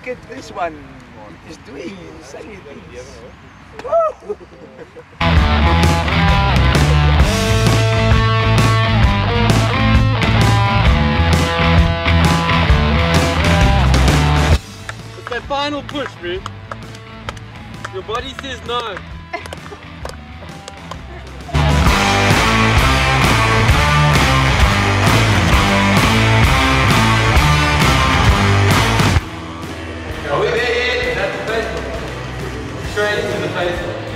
look at this one. He's doing silly things. Final push, man. Your body says no. 対する対す